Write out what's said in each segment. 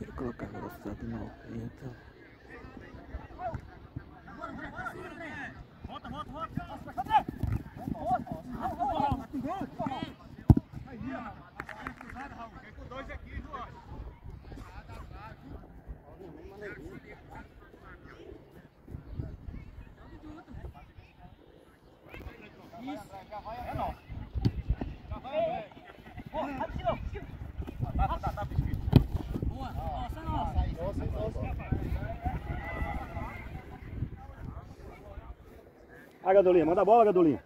Ele colocar a velocidade 90. A Gadolinha, manda a bola, Gadolinha.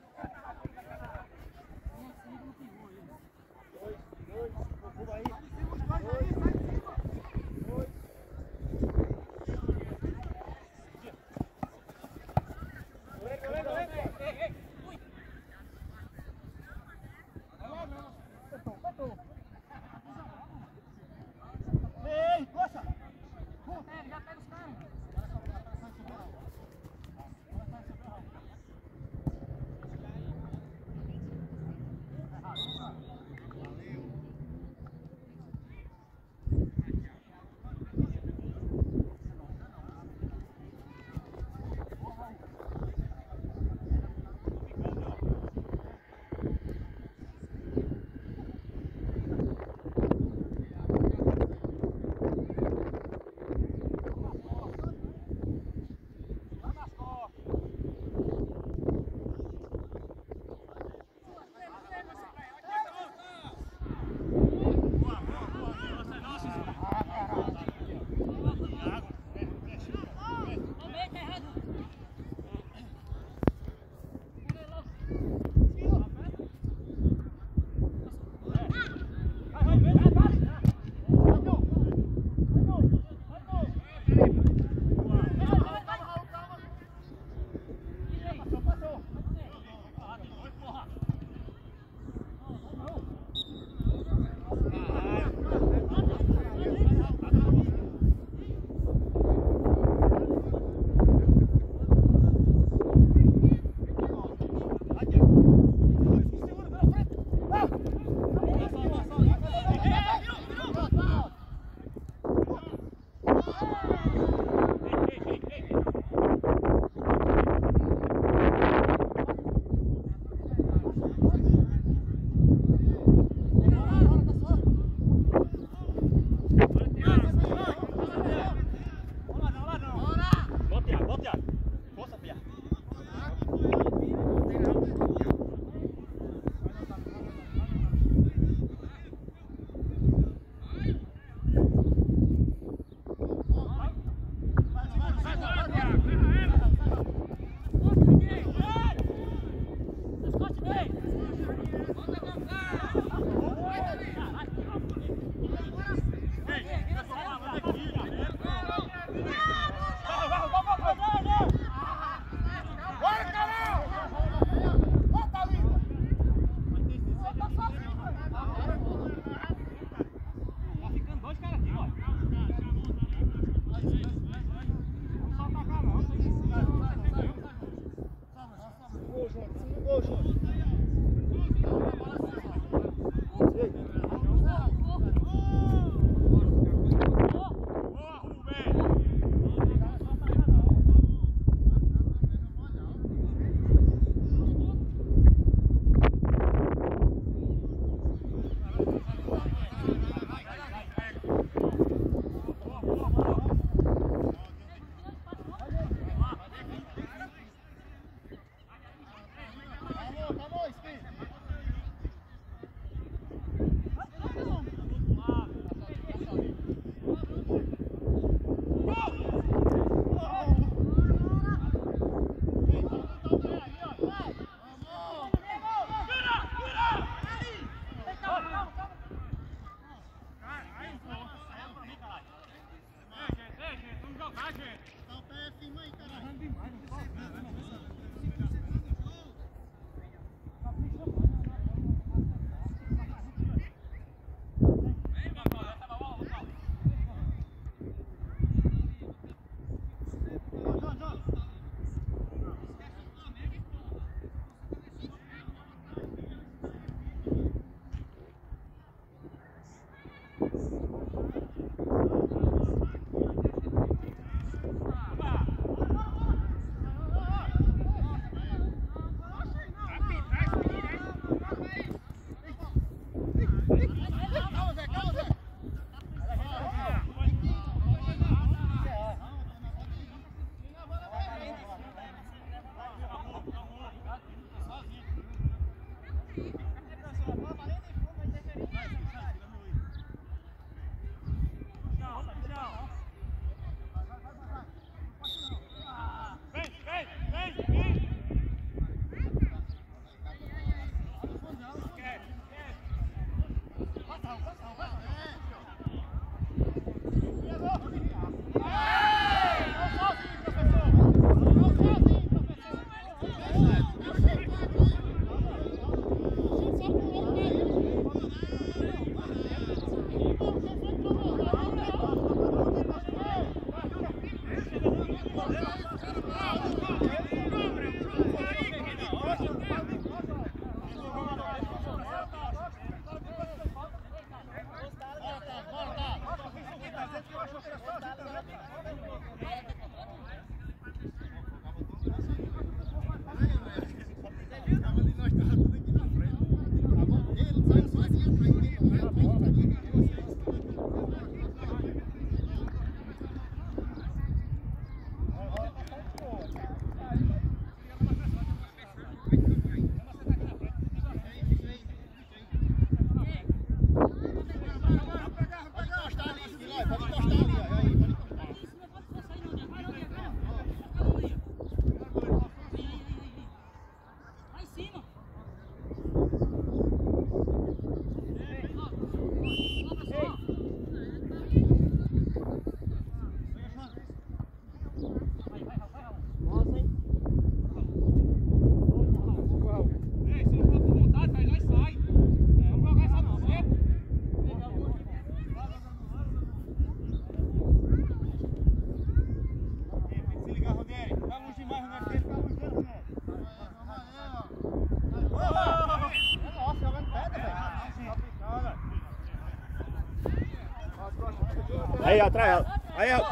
Aí, atrás. Aí, ó.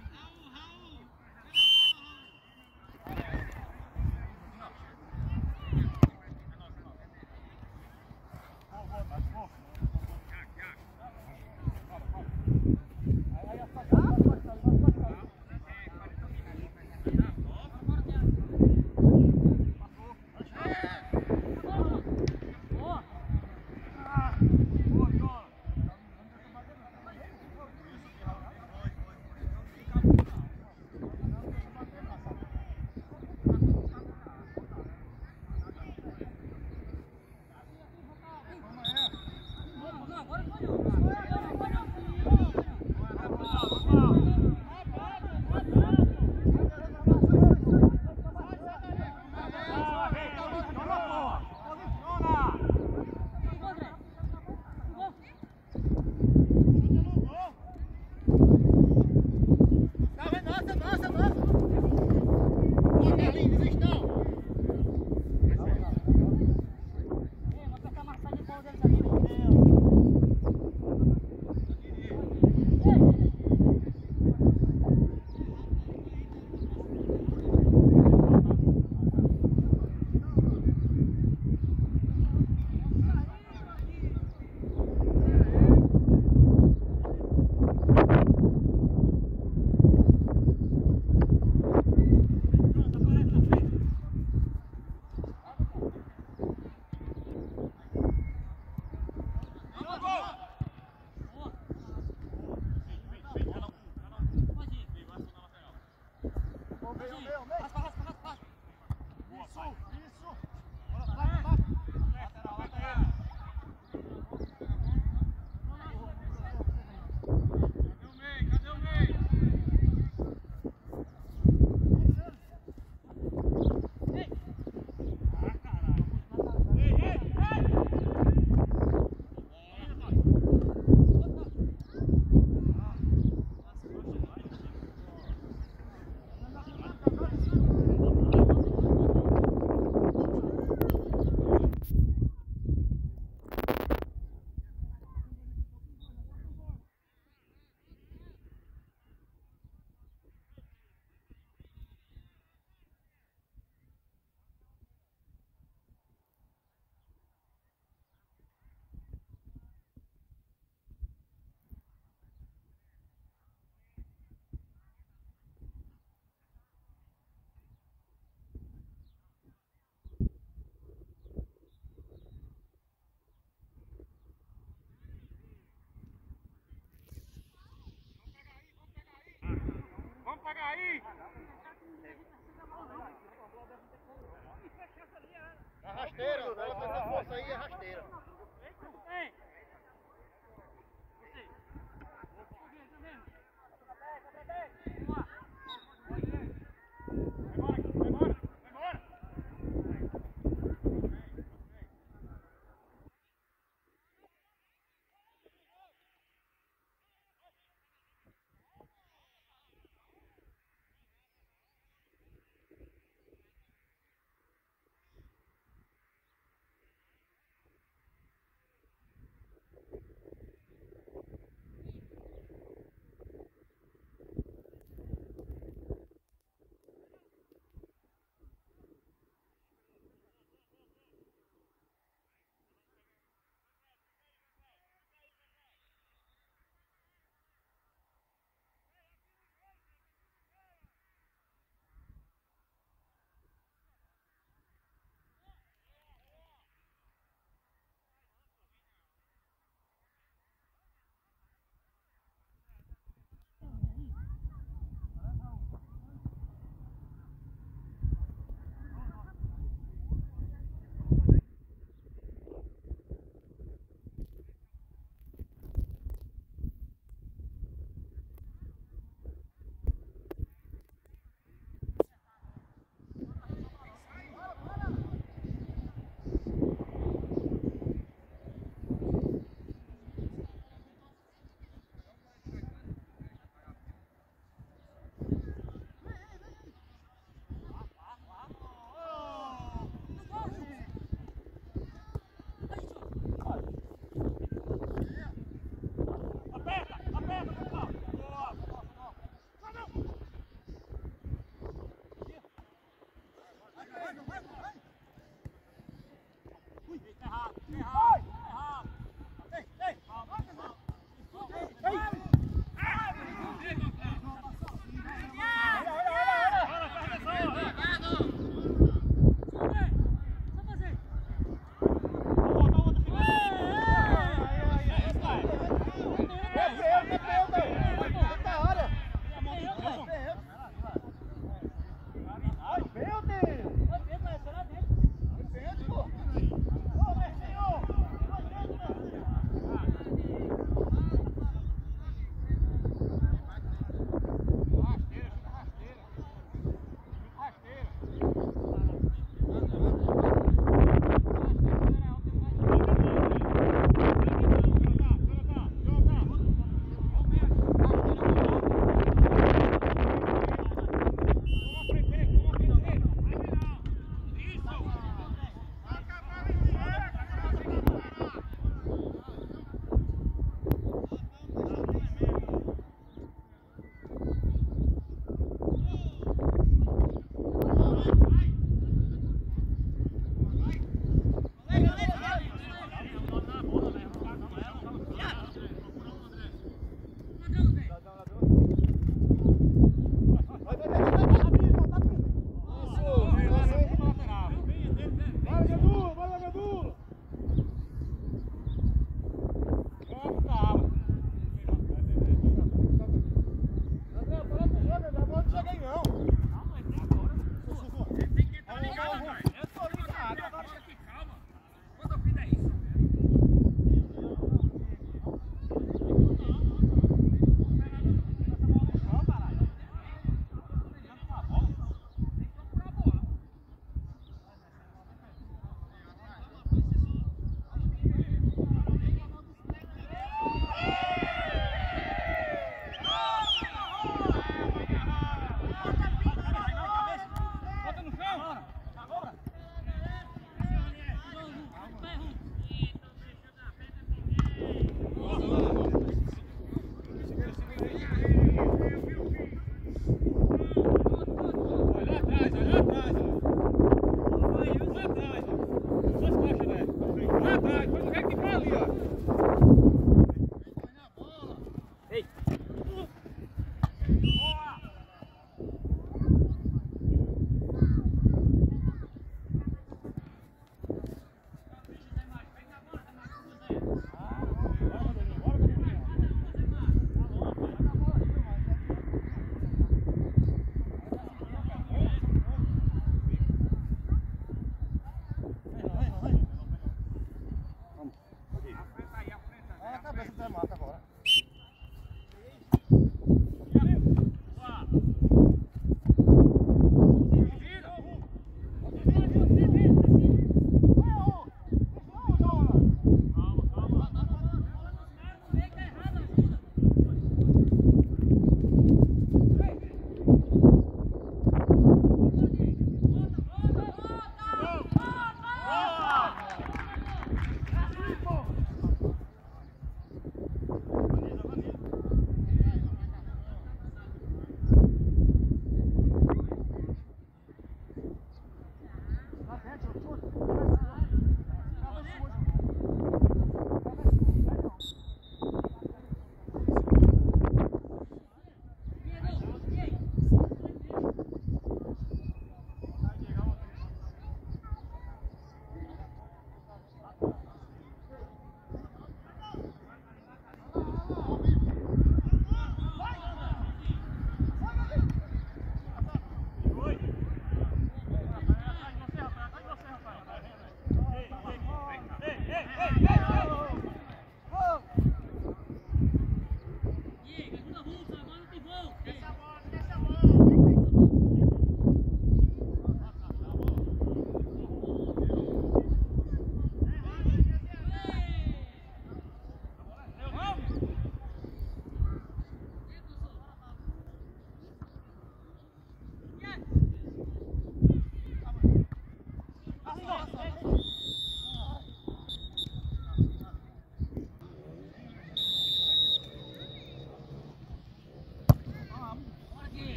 rasteira, ela essa força aí é rasteira.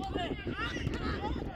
Vamos,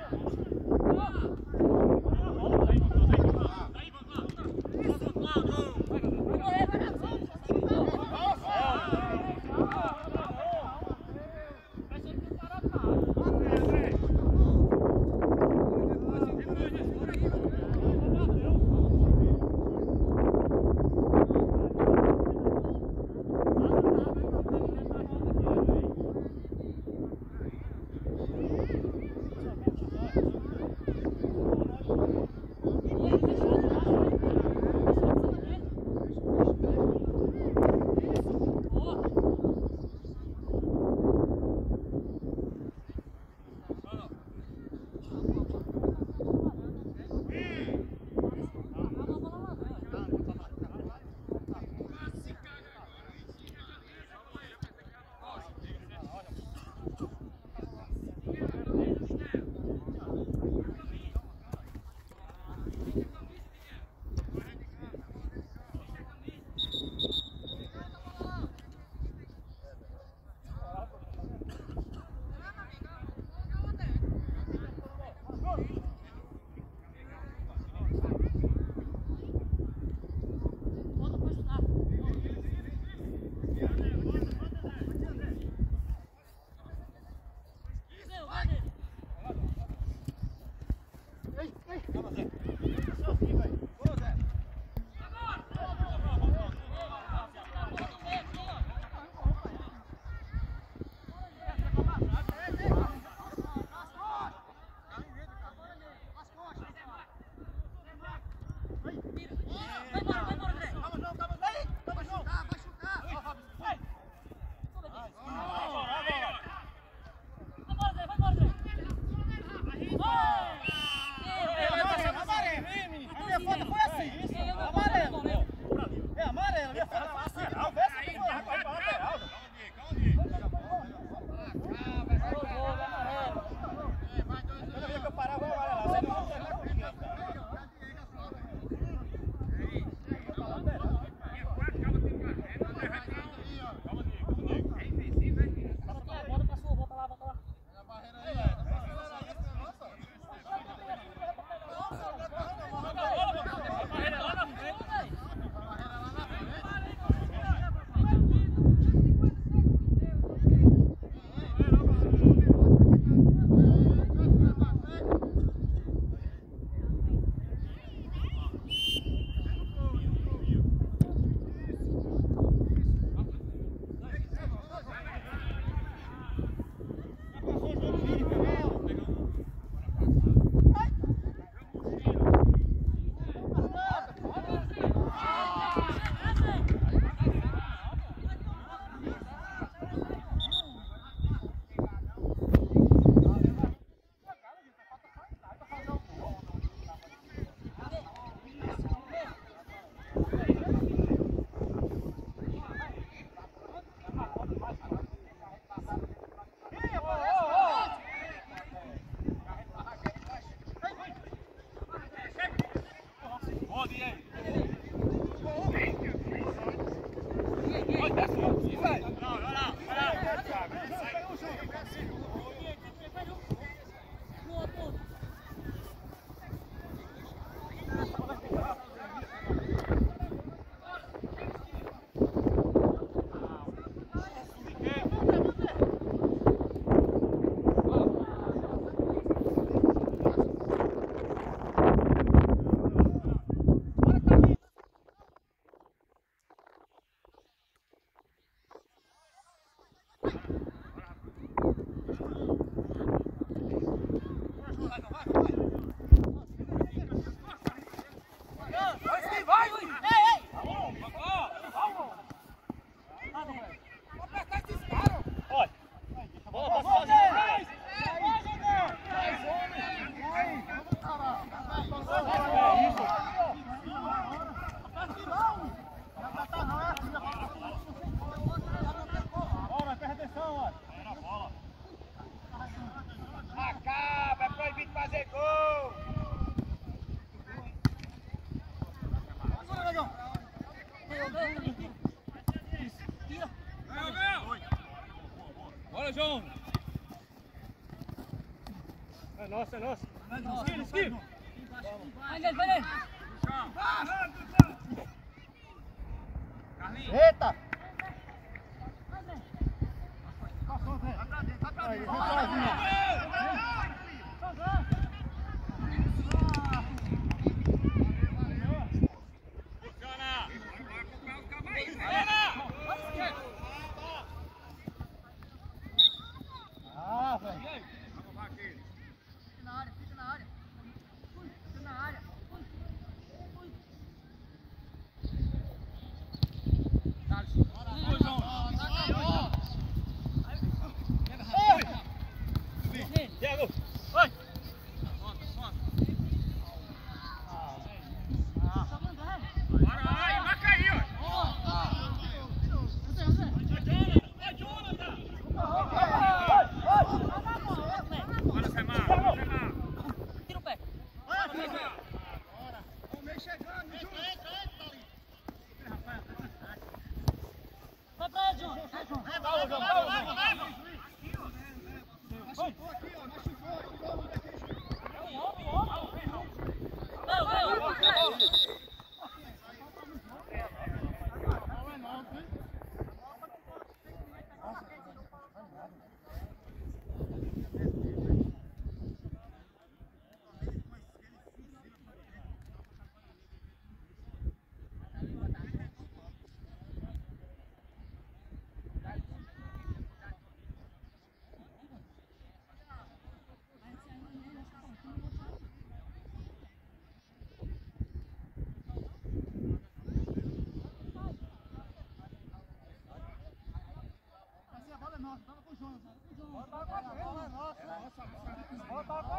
Pásalos. João, Bota a bola, é nossa. Nossa. Bota a bola.